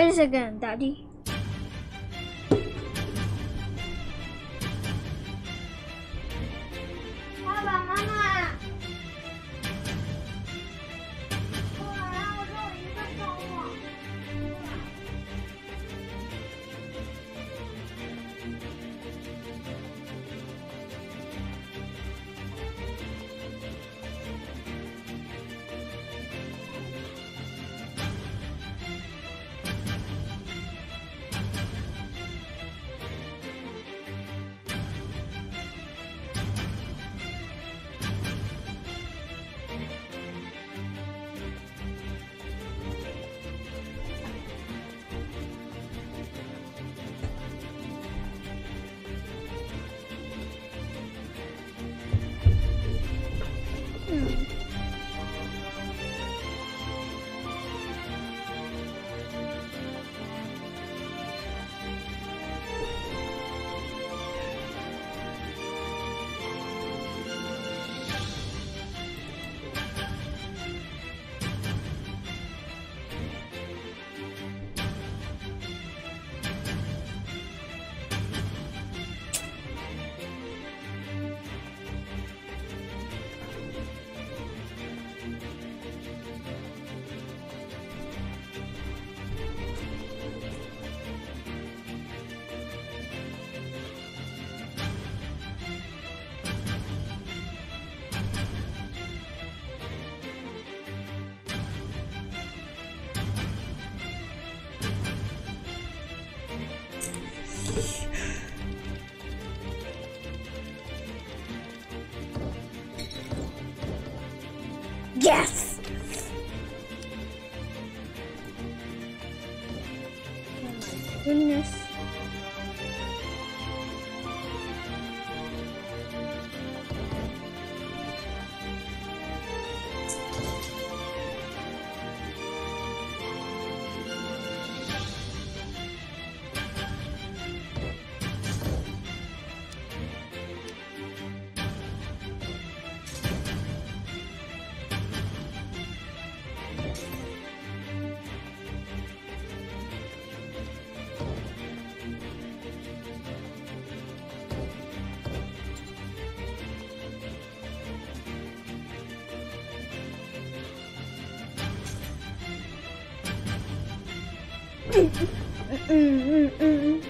Wait a second, Daddy. Mm, mm, mm,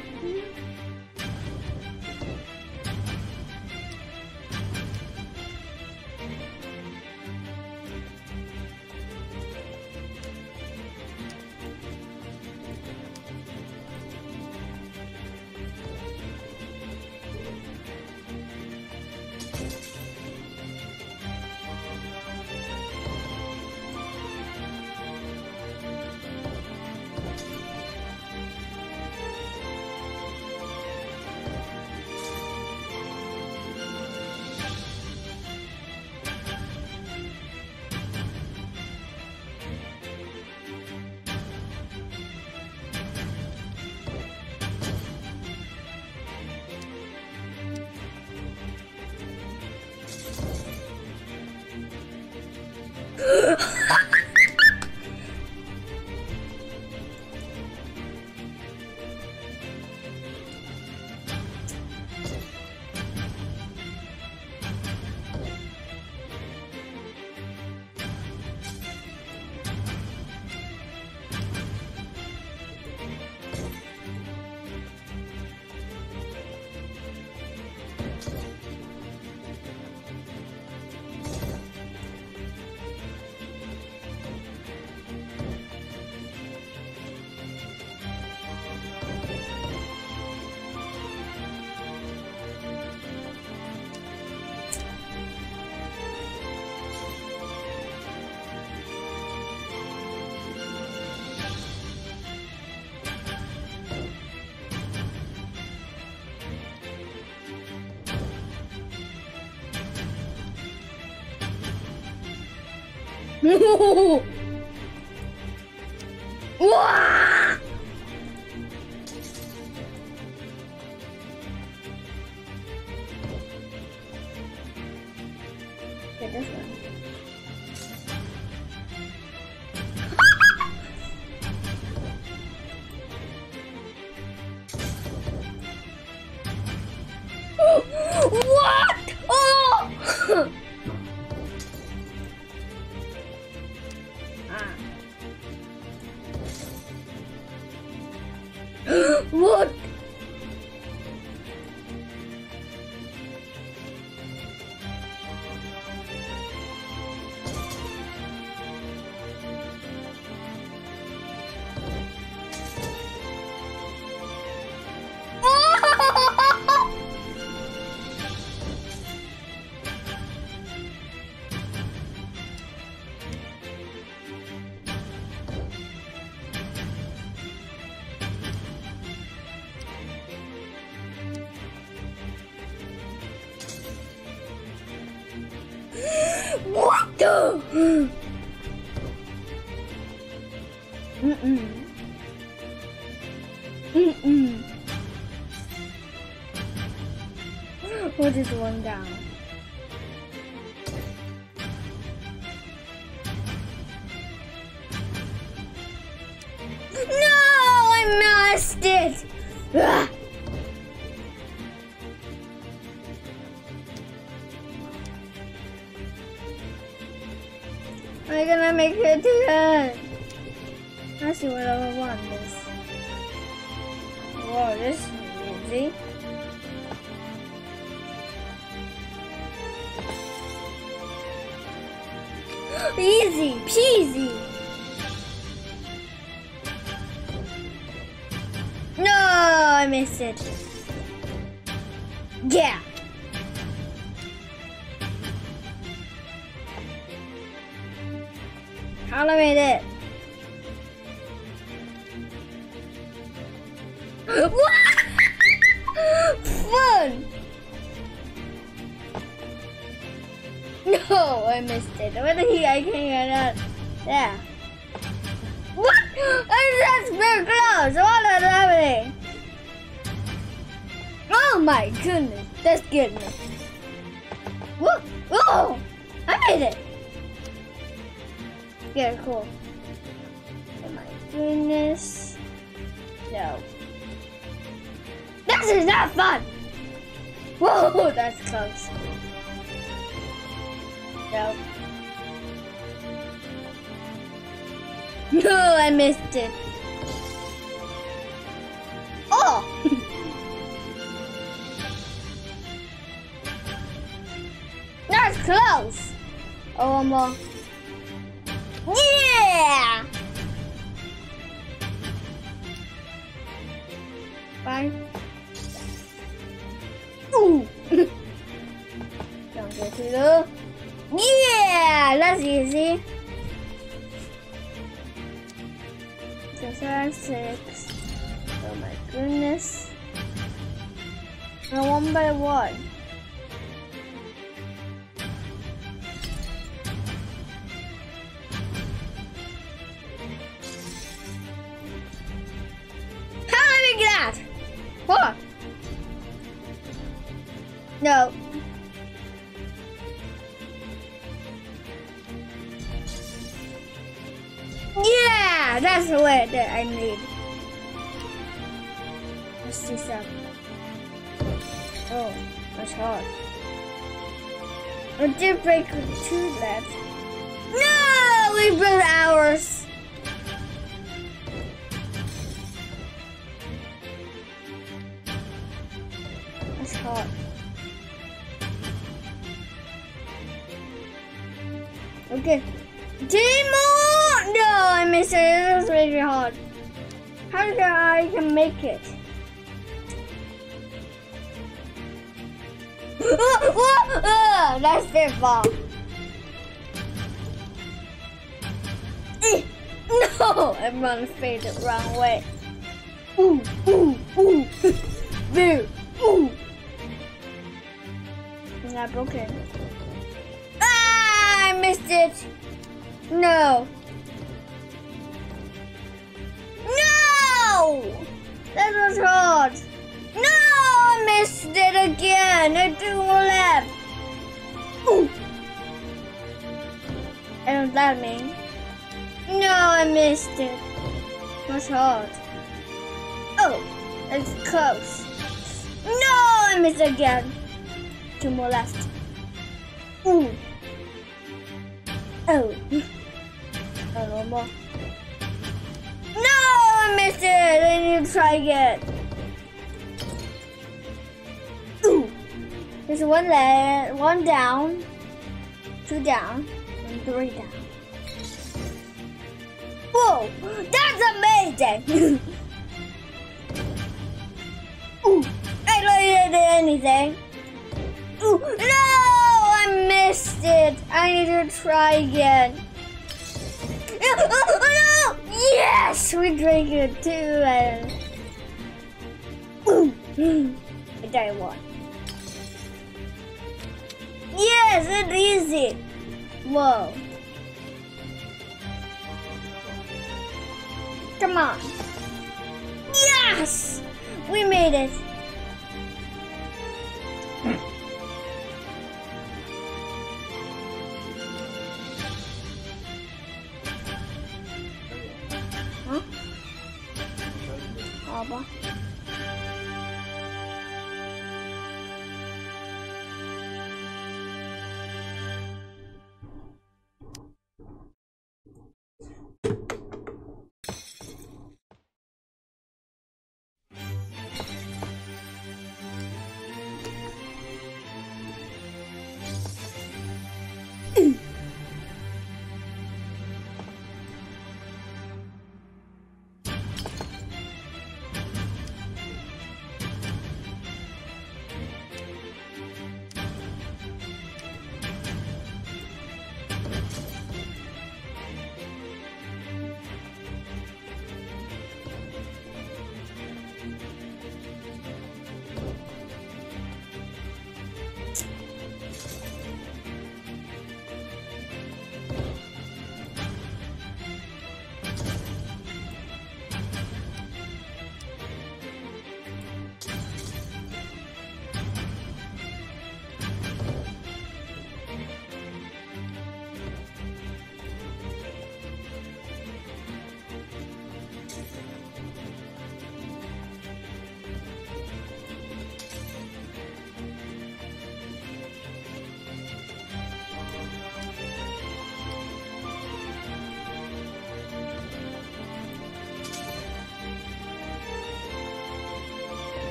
呜呼呼呼。I missed it. Yeah. I made it. Fun! No, I missed it. What the heck? I can't get that. Yeah. What? That's very close. What is happening? Oh my goodness. That's goodness. Whoa! Whoa! I made it. Yeah, cool. Oh my goodness. No. This is not fun! Whoa, that's close. No. No, I missed it. Oh! close! Oh, one more. Uh, yeah! Five. Ooh! Don't get too low. Yeah! That's easy. Five, six. Oh my goodness. And one by one. No. Yeah, that's the way that I need. Let's see some. Oh, that's hard. I did break two left. No, we broke ours. That's hard. Okay. More! No, I missed it. It was really hard. How do I can make it? That's far. Eh, No, everyone faded the wrong way. Ooh, ooh, ooh. Boo, ooh. It's not broken. Ah, I missed it. No. No! That was hard. No, I missed it again. I more left. Ooh. I don't that mean. No, I missed it. That's hard. Oh, it's close. No, I missed again. Two more left. Ooh. Oh. No more. No, I missed it. I need to try again. Ooh. There's one left, one down, two down, and three down. Whoa, that's amazing! Ooh, I don't do anything. Ooh, no, missed it. I need to try again. Oh, no! Yes, we drank it too. And... I died one. Yes, it's easy. Whoa. Come on. Yes! We made it.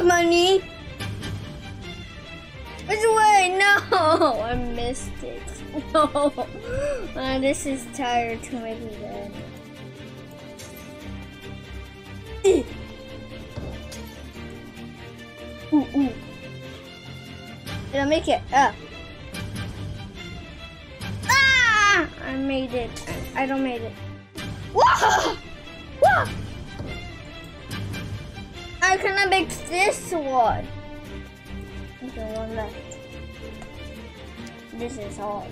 A money? Which way? No, I missed it. No. Uh, this is tired to make me then. Ooh, ooh. Did I make it? Ah. Ah! I made it. I don't made it. Is hard.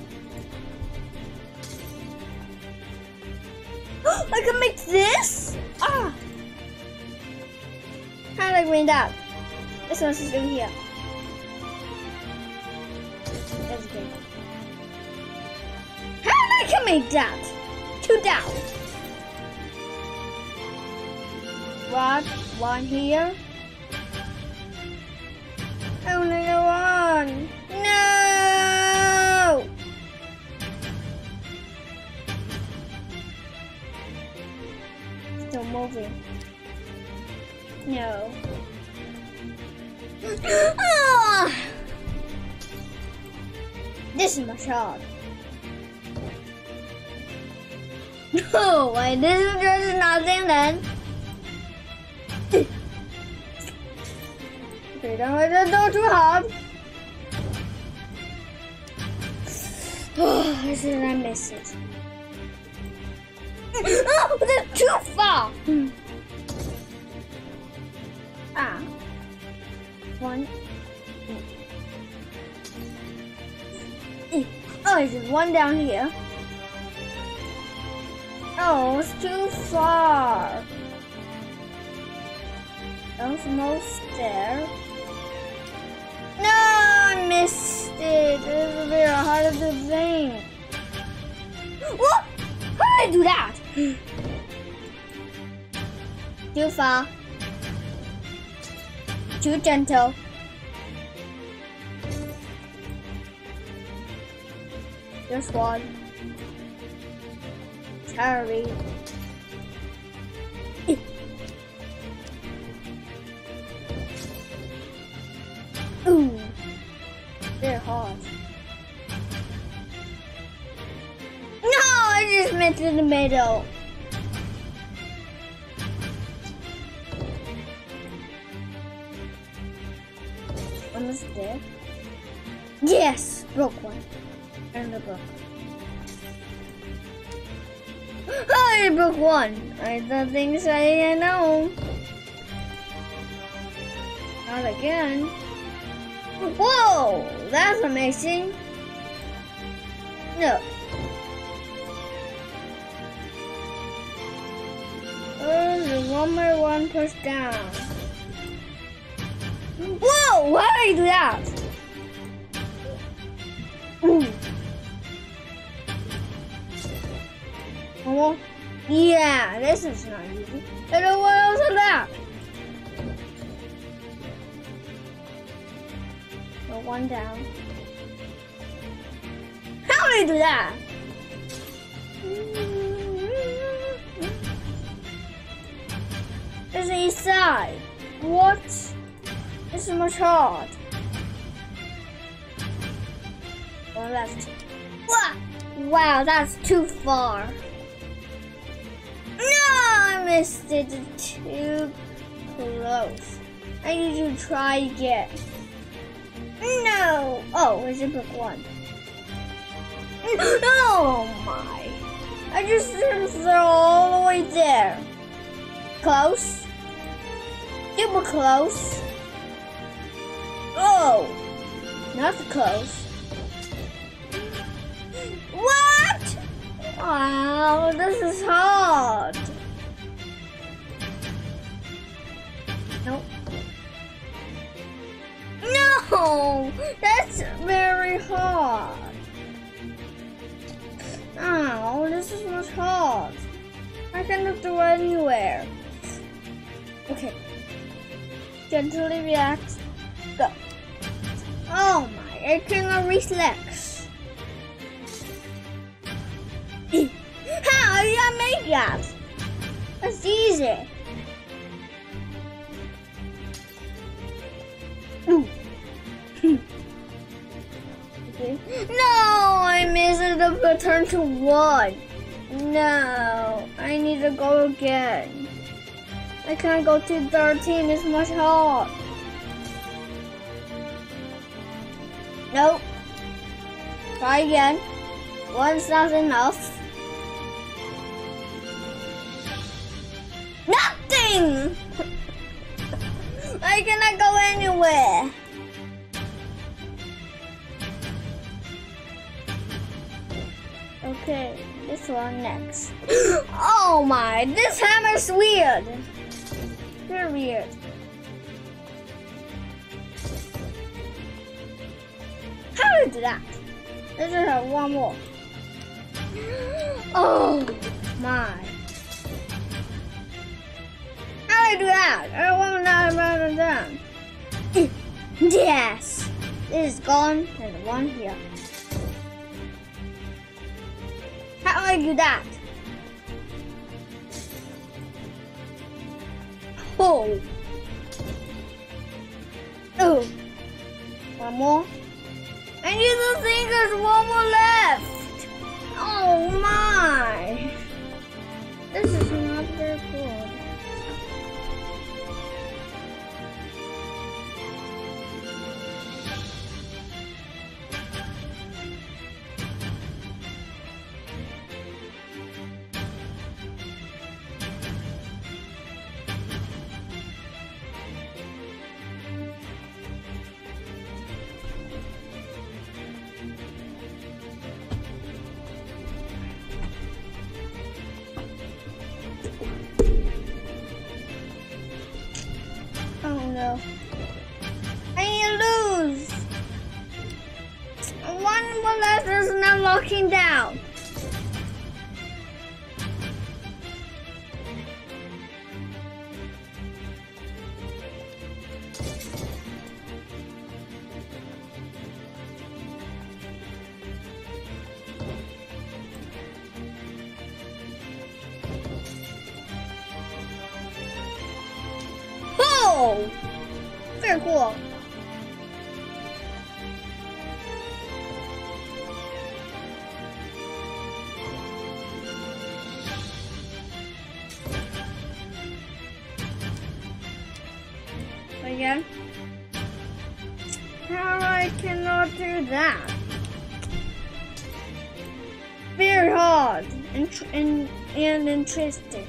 I can make this? Ah! How do I green that? This one's still here. That's good. How I can make that? Two down. One, one here. Only one. Shot. No, is just nothing then. Okay, don't it go. Oh, this is I miss it. Oh, that's too far. Ah. One. Oh, there's one down here. Oh, it's too far. Almost there. No, I missed it. This is very hard to think. What? How did I do that? Too far. Too gentle. Just one. Sorry. Ooh. They're hard. No, I just meant in the middle. Almost there. Yes, Oh, I broke one. I don't think so. I know. Not again. Whoa, that's amazing. No. Oh, the one by one push down. Whoa, why did I do that? Oh, yeah, this is not easy. Don't know what else is that. One down. How did I do that? There's a side. What? This is much hard. One left. Wow, that's too far. No, I missed it. Too close. I need to try again. No. Oh, it's a book one. Oh my. I just threw all the way there. Close. Super close. Oh. Not close. Wow, this is hard. Nope. No, that's very hard. Oh, this is much hard. I cannot do anywhere. Okay. Gently react. Go. Oh my, I cannot relax. How did I make that? That's easy. No, I missed the return to one. No, I need to go again. I can't go to 13, it's much hard. Nope. Try again. One's not enough. I cannot go anywhere. Okay, this one next. oh my, this hammer's weird. Very weird. How did I do that? Let's just have one more. Oh my. Did I do that? I want to about it done. Yes. This is gone. There's one here. How do I do that? Oh. Oh. One more. I need to think there's one more left. Oh my. This is not very good. Again. How I cannot do that? Very hard and and, and interesting.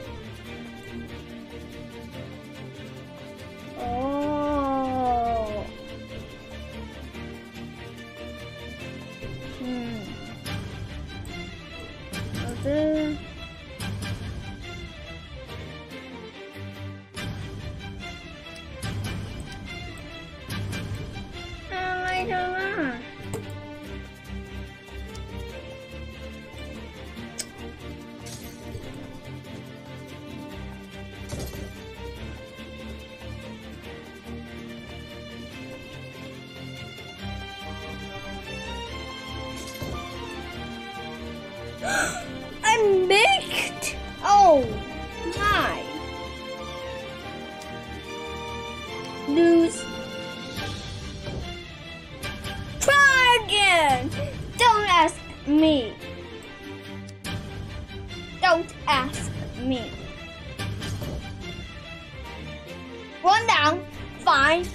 Me. Don't ask me. One down. Fine.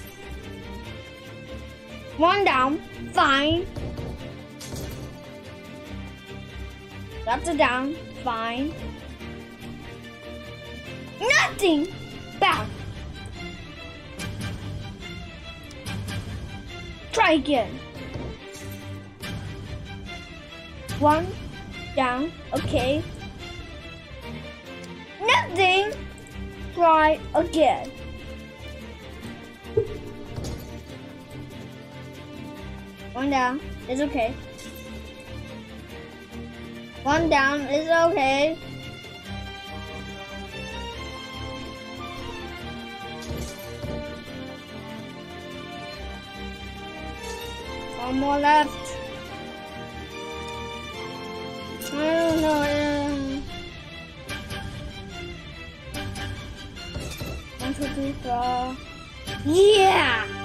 One down. Fine. That's a down. Fine. Nothing. Back. Try again. One. Down. Okay. Nothing. Try again. One down. It's okay. One down is okay. One more left. Yeah!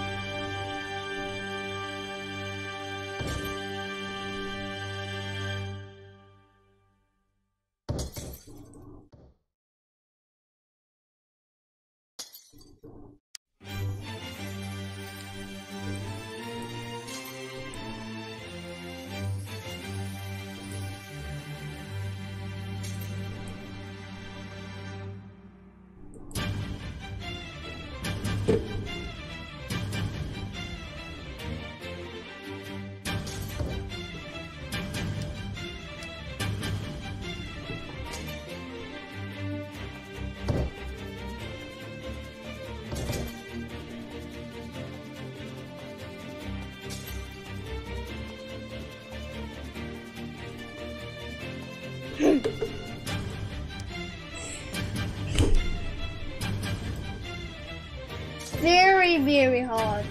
Very, hard.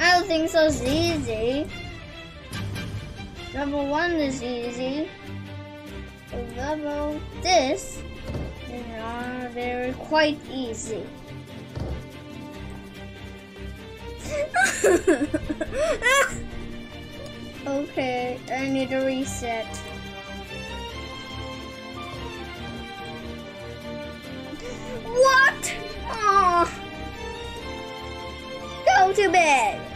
I don't think so. It's easy. Level one is easy. Level this is not very quite easy. okay, I need to reset. To bed.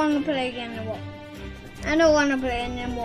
Want to play anymore. I don't want to play anymore.